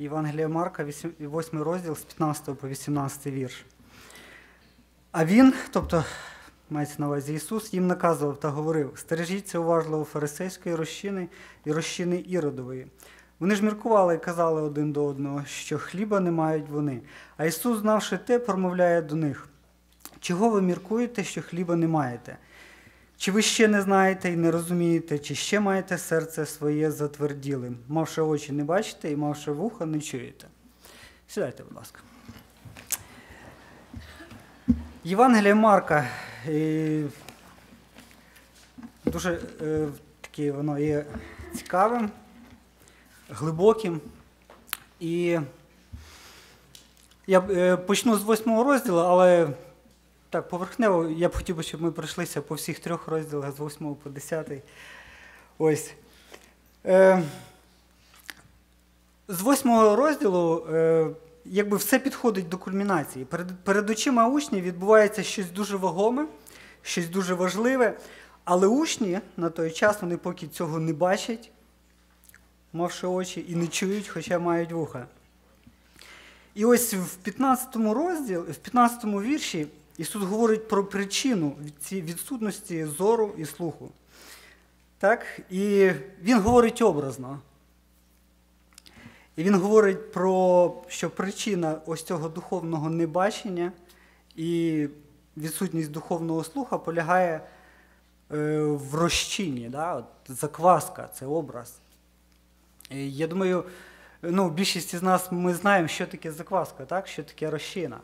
Євангелія Марка, 8 розділ з 15 по 18 вірш. А він, тобто, мається на увазі Ісус, їм наказував та говорив: стережіться уважливо фарисейської розчини і розчини Іродової. Вони ж міркували і казали один до одного, що хліба не мають вони. А Ісус, знавши те, промовляє до них: чого ви міркуєте, що хліба не маєте? Чи ви ще не знаєте і не розумієте, чи ще маєте серце своє затверділим, мавши очі не бачите і мавши вуха не чуєте? Сідайте, будь ласка. Євангелія Марка е, дуже е, таке воно є цікавим, глибоким. І я е, почну з восьмого розділу, але так, поверхнево, я б хотів, щоб ми пройшлися по всіх трьох розділах з 8 по 10. Ось. Е, З восьмого розділу е, якби все підходить до кульмінації. Перед, перед очима учнів відбувається щось дуже вагоме, щось дуже важливе, але учні на той час вони поки цього не бачать, мавши очі, і не чують, хоча мають вуха. І ось в 15 розділі, в 15 вірші Ісус говорить про причину відсутності зору і слуху. Так? І Він говорить образно. І він говорить про що причина ось цього духовного небачення і відсутність духовного слуха полягає е, в розчині. Да? От Закваска це образ. І я думаю, ну, більшість з нас ми знаємо, що таке закваска, так? що таке розчина.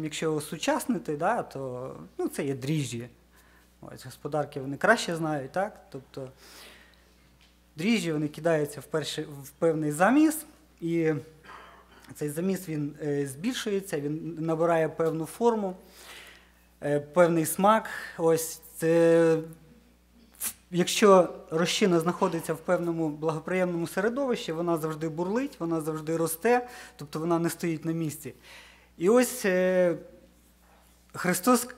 Якщо осучаснити, да, то ну, це є дріжджі. Ось, Господарки вони краще знають, так? Тобто дріжджі вони кидаються в перший, в певний заміс, і цей заміс він е, збільшується, він набирає певну форму, е, певний смак. Ось це, Якщо розчина знаходиться в певному благоприємному середовищі, вона завжди бурлить, вона завжди росте, тобто вона не стоїть на місці. І ось е, Христос,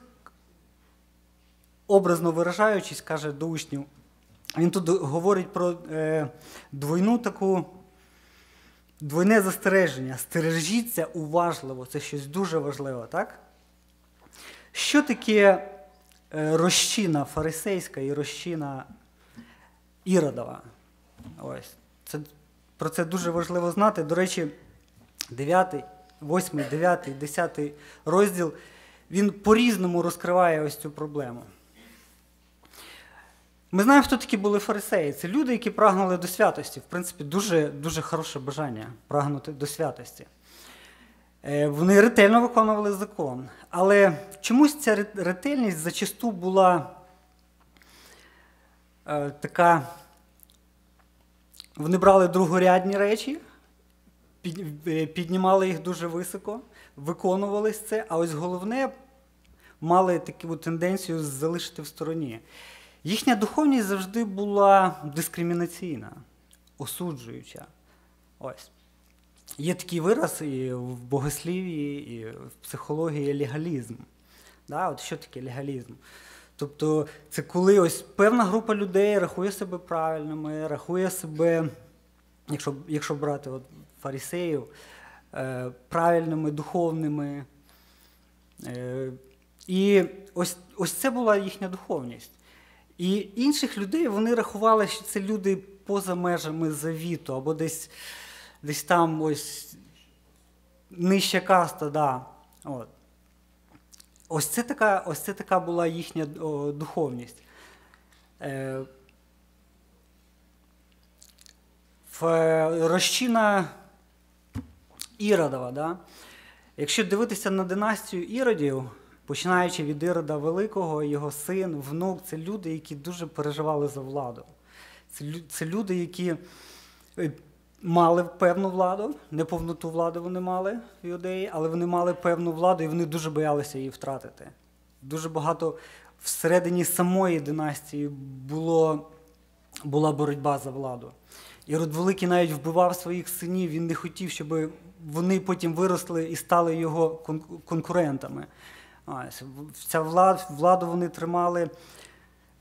образно виражаючись, каже до учнів, він тут говорить про е, двойну таку, двойне застереження. Стережіться уважливо, це щось дуже важливе, так? Що таке е, розчина фарисейська і розчина Іродова? Ось. Це, Про це дуже важливо знати. До речі, 9, 8, 9, 10 розділ, він по-різному розкриває ось цю проблему. Ми знаємо, хто такі були фарисеї. Це люди, які прагнули до святості. В принципі, дуже дуже хороше бажання прагнути до святості. Е, вони ретельно виконували закон. Але чомусь ця ретельність зачасту була е, така. Вони брали другорядні речі, піднімали їх дуже високо, виконували це, а ось головне мали таку тенденцію залишити в стороні. Їхня духовність завжди була дискримінаційна, осуджуюча. Ось. Є такий вираз і в богослів'ї, і в психології легалізм. Да? От Що таке легалізм? Тобто це коли ось певна група людей рахує себе правильними, рахує себе, якщо якщо брати от фарисеїв, е, правильними, духовними. Е, І ось, ось це була їхня духовність. І інших людей вони рахували, що це люди поза межами завіту, або десь десь там ось нижча каста. да. От. Ось це така ось це така була їхня о, духовність. Е, в Розчина Іродова. Да? Якщо дивитися на династію Іродів, Починаючи від Ірода Великого, його син, внук це люди, які дуже переживали за владу. Це, люди, які е, мали певну владу, неповноту влади вони мали в юдеї, але вони мали певну владу і вони дуже боялися її втратити. Дуже багато всередині самої династії було, була боротьба за владу. Ірод Великий навіть вбивав своїх синів, він не хотів, щоб вони потім виросли і стали його конкурентами. Ось, Ця влад, владу вони тримали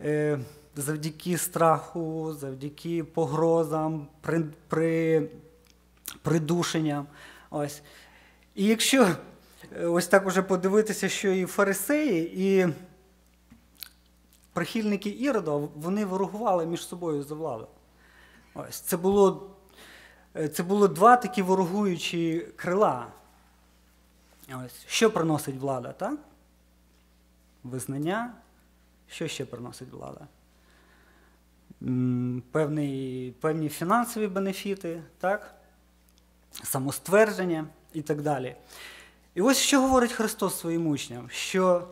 е, завдяки страху, завдяки погрозам, при, при придушенням. Ось. І якщо е, ось так уже подивитися, що і фарисеї, і прихильники Ірода, вони ворогували між собою за владу. Ось. Це було це було два такі ворогуючі крила. Ось. Що приносить влада, так? Визнання. Що ще приносить влада? Певні, певні фінансові бенефіти, так? самоствердження і так далі. І ось що говорить Христос своїм учням, що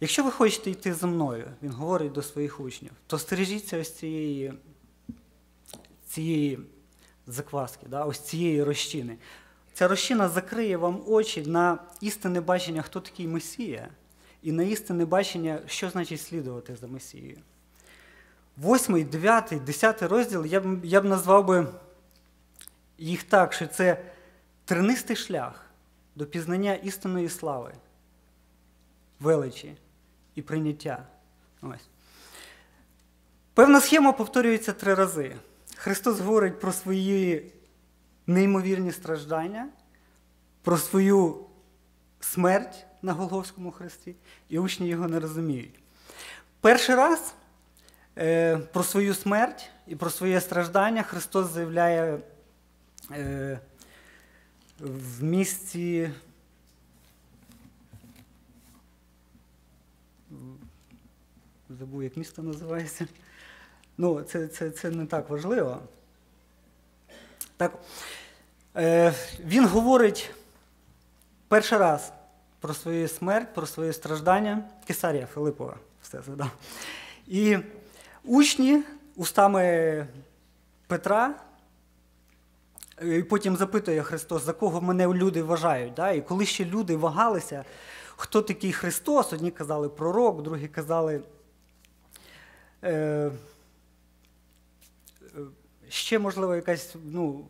якщо ви хочете йти за мною, Він говорить до своїх учнів, то стережіться ось цієї цієї закваски, да, ось цієї розчини. Ця розчина закриє вам очі на істинне бачення, хто такий Месія, і на істинне бачення, що значить слідувати за Месією. Восьмий, дев'ятий, десятий розділ я б я б назвав би їх так, що це тринистий шлях до пізнання істинної слави, величі і прийняття. Ось. Певна схема повторюється три рази. Христос говорить про свої неймовірні страждання, про свою смерть на Голговському хресті, і учні його не розуміють. Перший раз е, про свою смерть і про своє страждання Христос заявляє е, в місті. Забув, як місто називається. Ну, це це, це не так важливо. Так, е, Він говорить перший раз про свою смерть, про своє страждання. Кесарія Филипова, все да. І учні устами Петра, і потім запитує Христос, за кого мене люди вважають. Да? І коли ще люди вагалися, хто такий Христос, одні казали пророк, другі казали. Е, ще, можливо, якась ну,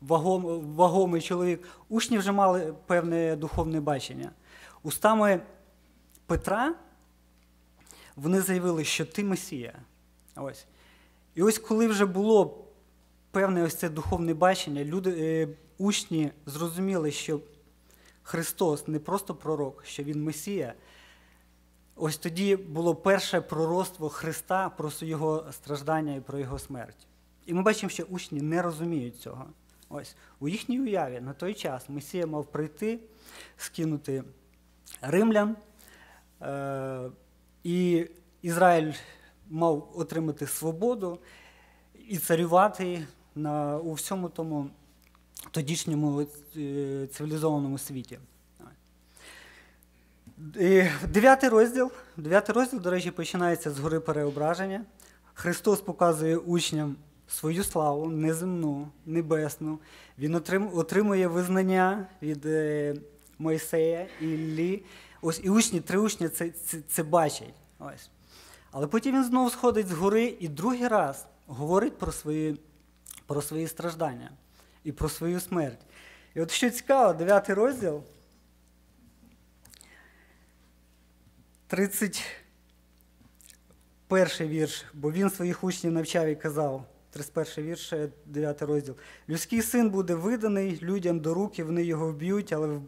вагом, вагомий чоловік. Учні вже мали певне духовне бачення. Устами Петра вони заявили, що ти Месія. Ось. І ось коли вже було певне ось це духовне бачення, люди, е, учні зрозуміли, що Христос не просто пророк, що Він Месія. Ось тоді було перше пророцтво Христа про його страждання і про його смерть. І ми бачимо, що учні не розуміють цього. Ось У їхній уяві на той час Месія мав прийти, скинути римлян, е- і Ізраїль мав отримати свободу і царювати на, у всьому тому тодішньому е- цивілізованому світі. Дев'ятий розділ, дев'ятий розділ, до речі, починається з гори переображення. Христос показує учням свою славу, неземну, небесну. Він отримує визнання від е, Мойсея і Іллі. Ось і учні, три учні це це, це бачать. Ось. Але потім він знову сходить з гори і другий раз говорить про свої про свої страждання і про свою смерть. І от що цікаво, дев'ятий розділ. 31 вірш, бо він своїх учнів навчав і казав, 31 вірш, 9 розділ. Людський син буде виданий людям до руки, вони його вб'ють, але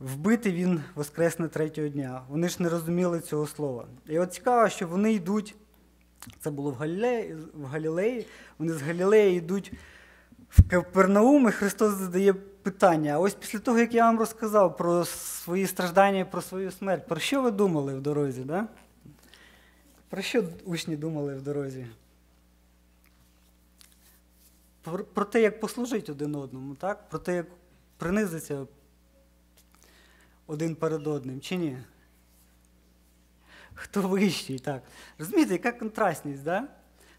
вбити він воскресне третього дня. Вони ж не розуміли цього слова. І от цікаво, що вони йдуть, це було в Галілеї, в Галілеї вони з Галілеї йдуть в Капернаум, і Христос задає питання. А ось після того, як я вам розказав про свої страждання про свою смерть, про що ви думали в дорозі? Да? Про що учні думали в дорозі? Про, про те, як послужити один одному, так? про те, як принизиться один перед одним, чи ні? Хто вищий, так. Розумієте, яка контрастність, да?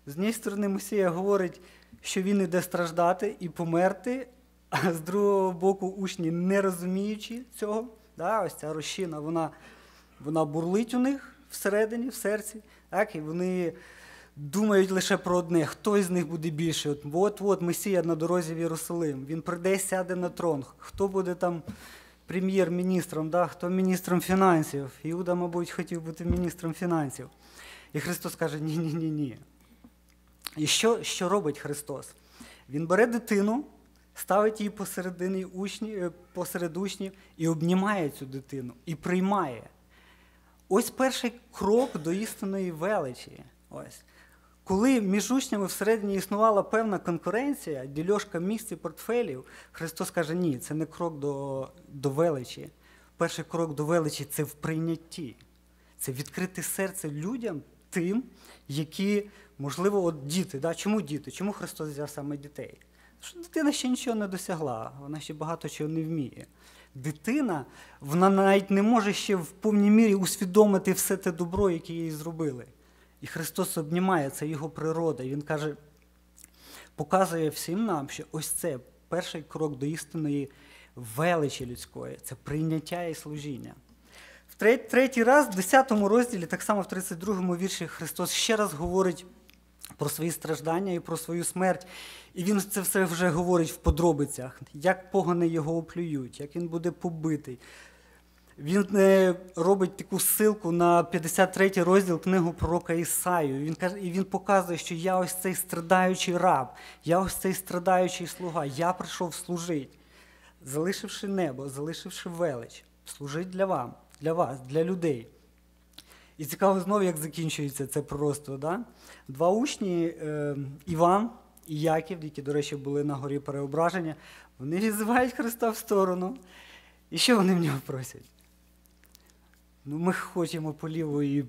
З однієї сторони, Мосія говорить, що він іде страждати і померти, а з другого боку, учні, не розуміючи цього, да, ось ця розчина, вона вона бурлить у них всередині, в серці, так, і вони думають лише про одне, хто із них буде більше. От от, от Месія на дорозі в Єрусалим, він прийде, сяде на трон. Хто буде там прем'єр-міністром, да, хто міністром фінансів? Іуда, мабуть, хотів бути міністром фінансів. І Христос каже, ні-ні-ні. ні І що, що робить Христос? Він бере дитину, ставить її посередині учні, е, посеред учнів і обнімає цю дитину, і приймає. Ось перший крок до істинної величі. Ось. Коли між учнями всередині існувала певна конкуренція, дільошка місць і портфелів, Христос каже, ні, це не крок до, до величі. Перший крок до величі це в прийнятті. Це відкрити серце людям, тим, які, можливо, от діти. Да? Чому діти? Чому Христос взяв саме дітей? Що дитина ще нічого не досягла, вона ще багато чого не вміє. Дитина, вона навіть не може ще в повній мірі усвідомити все те добро, яке їй зробили. І Христос обнімає, це його природа. І Він каже, показує всім нам, що ось це перший крок до істинної величі людської, це прийняття і служіння. В третій, раз, в 10 розділі, так само в 32 вірші, Христос ще раз говорить про свої страждання і про свою смерть. І він це все вже говорить в подробицях, як погани його оплюють, як він буде побитий. Він е, робить таку ссылку на 53 розділ книгу пророка Ісаю. Він каже, і він показує, що я ось цей страдаючий раб, я ось цей страдаючий слуга, я прийшов служити, залишивши небо, залишивши велич, служить для вам, для вас, для людей. І цікаво знову, як закінчується це пророцтво. Да? Два учні, е, Іван і Яків, які, до речі, були на горі переображення, вони відзивають Христа в сторону. І що вони в нього просять? Ну, ми хочемо по ліву і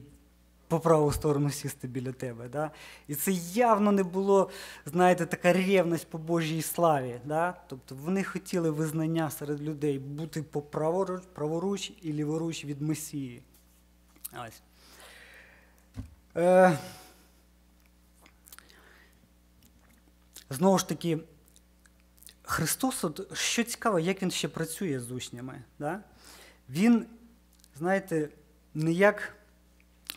по праву сторону сісти біля тебе. Да? І це явно не було, знаєте, така ревність по Божій славі. Да? Тобто вони хотіли визнання серед людей бути по праворуч, праворуч і ліворуч від Месії. Ось. Е, Знову ж таки, Христос, от, що цікаво, як він ще працює з учнями. Да? Він, знаєте, не як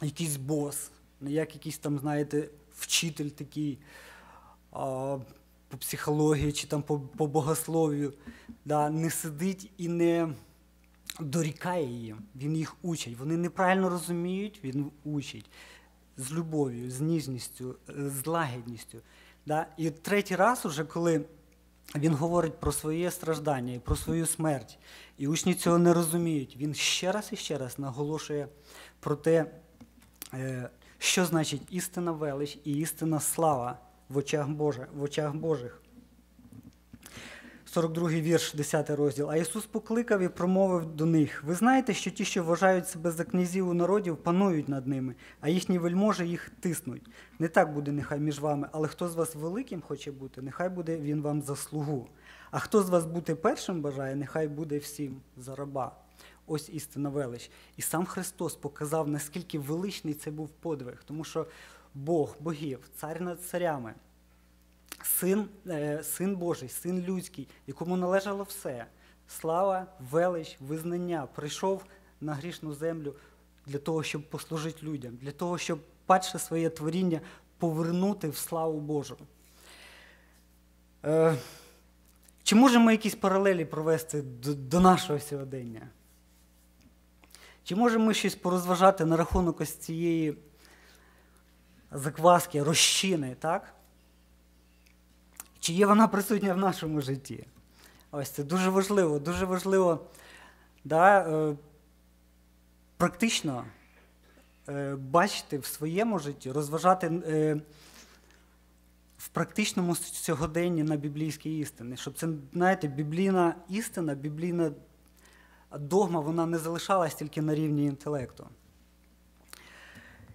якийсь бос, не як якийсь там, знаєте, вчитель такий а, по психології чи там по, по богословію, да? не сидить і не дорікає їм, він їх учить. Вони неправильно розуміють, він учить з любов'ю, з ніжністю, з лагідністю. Да? І третій раз, уже коли він говорить про своє страждання і про свою смерть, і учні цього не розуміють, він ще раз і ще раз наголошує про те, е, що значить істина велич і істина слава в очах, Божих, в очах Божих. 42 вірш, 10 розділ. А Ісус покликав і промовив до них: Ви знаєте, що ті, що вважають себе за князів у народів, панують над ними, а їхні вельможі їх тиснуть. Не так буде нехай між вами, але хто з вас великим хоче бути, нехай буде він вам за слугу. А хто з вас бути першим бажає, нехай буде всім за раба. Ось істина велич. І сам Христос показав, наскільки величний це був подвиг, тому що Бог, богів, цар над царями. Син, е, син Божий, син людський, якому належало все. Слава, велич, визнання, прийшов на грішну землю для того, щоб послужити людям, для того, щоб падше своє творіння повернути в славу Божу. Е, Чи можемо якісь паралелі провести до, до нашого сьогодення? Чи можемо ми щось порозважати на рахунок ось цієї закваски, розчини, так? Чи є вона присутня в нашому житті? Ось це дуже важливо, дуже важливо да, е, практично е, бачити в своєму житті, розважати е, в практичному сьогоденні на біблійські істини. Щоб це, знаєте, біблійна істина, біблійна догма, вона не залишалась тільки на рівні інтелекту.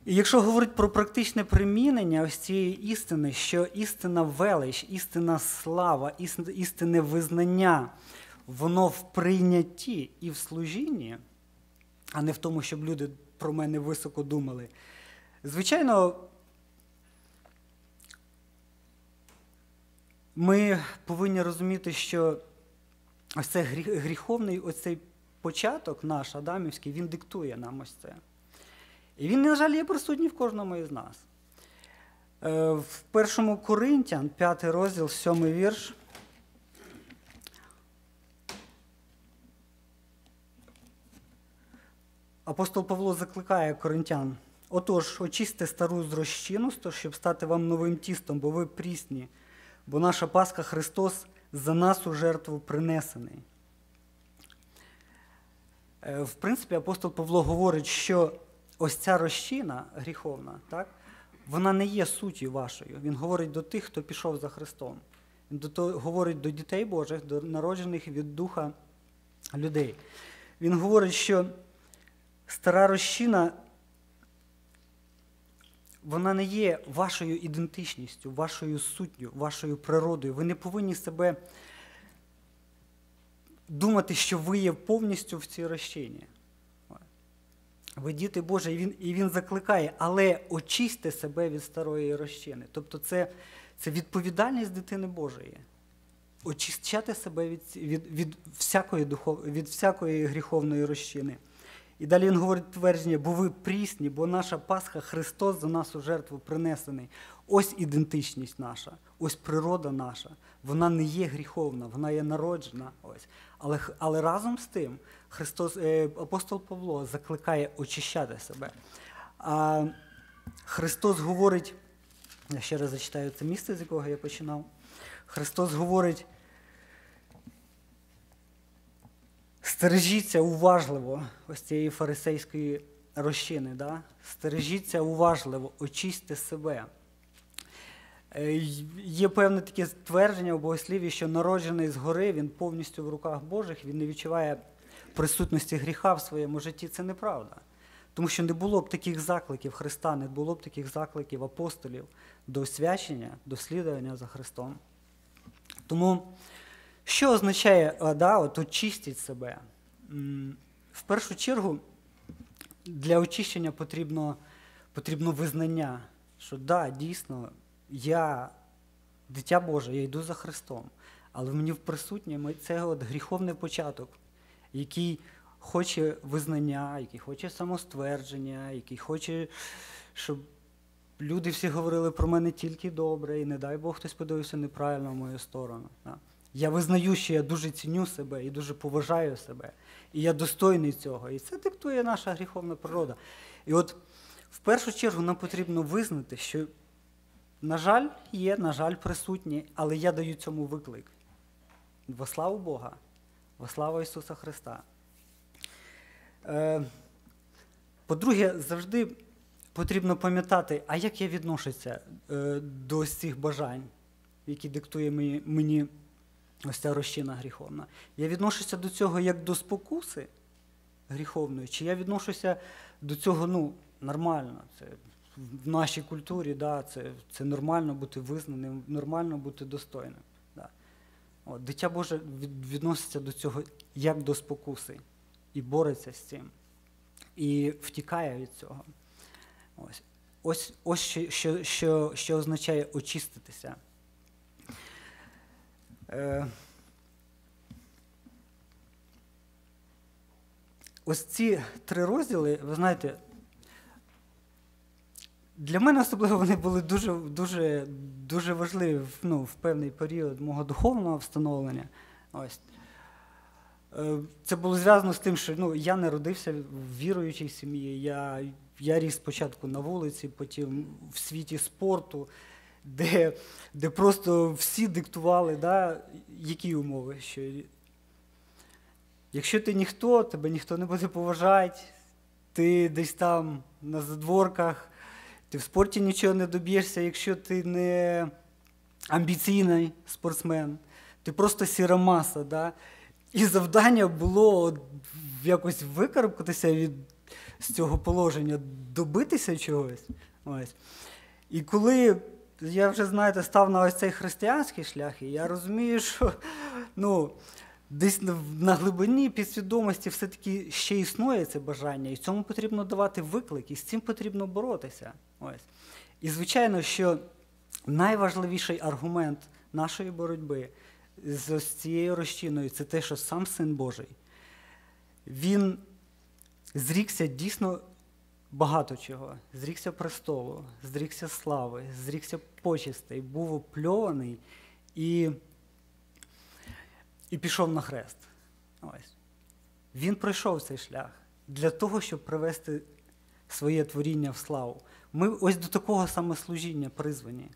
Якщо говорити про практичне примінення ось цієї істини, що істина велич, істина слава, істинне визнання, воно в прийнятті і в служінні, а не в тому, щоб люди про мене високо думали. Звичайно, ми повинні розуміти, що ось цей гріховний ось цей початок наш Адамівський, він диктує нам ось це. І він, на жаль, є присутній в кожному із нас. Е, в першому Коринтян, 5 розділ, 7 вірш. Апостол Павло закликає коринтян. Отож, очисьте стару зрощину, щоб стати вам новим тістом, бо ви прісні, бо наша Пасха Христос за нас у жертву принесений. Е, в принципі, апостол Павло говорить, що ось ця розчина гріховна, так, вона не є суттю вашою. Він говорить до тих, хто пішов за Христом. Він до того, говорить до дітей Божих, до народжених від Духа людей. Він говорить, що стара розчина, вона не є вашою ідентичністю, вашою суттю, вашою природою. Ви не повинні себе думати, що ви є повністю в цій розчині. Ви діти Божі, і він і він закликає, але очисьте себе від старої розчини. Тобто це це відповідальність дитини Божої. Очищати себе від від, від, всякої духов, від всякої гріховної розчини. І далі він говорить твердження, бо ви прісні, бо наша Пасха Христос за нас у жертву принесений. Ось ідентичність наша, ось природа наша. Вона не є гріховна, вона є народжена. Ось. Але але разом з тим Христос, е, апостол Павло закликає очищати себе. А Христос говорить, я ще раз зачитаю це місце, з якого я починав. Христос говорить, стережіться уважливо ось цієї фарисейської розчини. Да? Стережіться уважливо, очистьте себе. Е, є певне таке твердження у богосліві, що народжений згори, він повністю в руках Божих, він не відчуває присутності гріха в своєму житті. Це неправда. Тому що не було б таких закликів Христа, не було б таких закликів апостолів до освячення, до слідування за Христом. Тому, що означає да, от очистіть себе? В першу чергу, для очищення потрібно потрібно визнання, що да, дійсно, я дитя Боже, я йду за Христом, але в мені в присутньому це от гріховний початок, який хоче визнання, який хоче самоствердження, який хоче, щоб люди всі говорили про мене тільки добре, і не дай Бог хтось подивився неправильно в мою сторону. Я визнаю, що я дуже ціню себе і дуже поважаю себе. І я достойний цього. І це диктує наша гріховна природа. І от в першу чергу нам потрібно визнати, що, на жаль, є, на жаль, присутні, але я даю цьому виклик. Во славу Бога, во славу Ісуса Христа. Е, по-друге, завжди потрібно пам'ятати, а як я відношуся е, до цих бажань, які диктує мені ось ця розчина гріховна. Я відношуся до цього як до спокуси гріховної, чи я відношуся до цього ну, нормально. Це В нашій культурі да, це це нормально бути визнаним, нормально бути достойним. Да. От, Дитя Боже відноситься до цього як до спокуси і бореться з цим, і втікає від цього. Ось ось, ось що, що, що, що означає очиститися. Е, ось ці три розділи, ви знаєте, для мене особливо вони були дуже дуже, дуже важливі ну, в певний період мого духовного встановлення. Ось. Е, це було зв'язано з тим, що ну, я не родився в віруючій сім'ї. Я я ріс спочатку на вулиці, потім в світі спорту де де просто всі диктували, да, які умови. Що Якщо ти ніхто, тебе ніхто не буде поважати, ти десь там на задворках, ти в спорті нічого не доб'єшся, якщо ти не амбіційний спортсмен, ти просто сіра маса. Да? І завдання було якось викарабкатися від з цього положення, добитися чогось. Ось. І коли я вже, знаєте, став на ось цей християнський шлях, і я розумію, що ну, десь на глибині підсвідомості все-таки ще існує це бажання, і цьому потрібно давати виклик, і з цим потрібно боротися. Ось. І, звичайно, що найважливіший аргумент нашої боротьби з ось цією розчиною це те, що сам Син Божий, він зрікся дійсно багато чого. Зрікся престолу, зрікся слави, зрікся почестей, був опльований і і пішов на хрест. Ось. Він пройшов цей шлях для того, щоб привести своє творіння в славу. Ми ось до такого саме служіння призвані.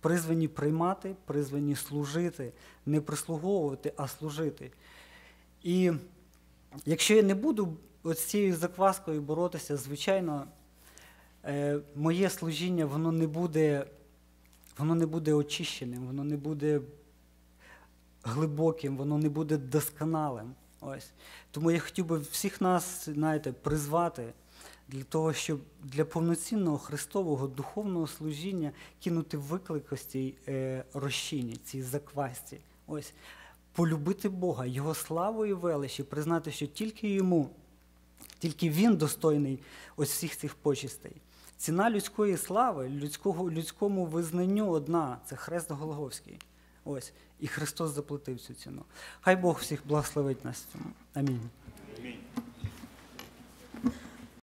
Призвані приймати, призвані служити, не прислуговувати, а служити. І якщо я не буду з цією закваскою боротися, звичайно, е, моє служіння воно не буде, воно не буде очищеним, воно не буде глибоким, воно не буде досконалим. Ось. Тому я хотів би всіх нас, знаєте, призвати для того, щоб для повноцінного Христового духовного служіння кинути виклик ось цій е, розчині, цій заквасті. Ось. Полюбити Бога, Його славу і величі, признати, що тільки йому, тільки Він достойний ось всіх цих почестей. Ціна людської слави, людського, людському визнанню одна це хрест Голговський. Ось. І Христос заплатив цю ціну. Хай Бог всіх благословить нас цьому. Амінь. Амінь.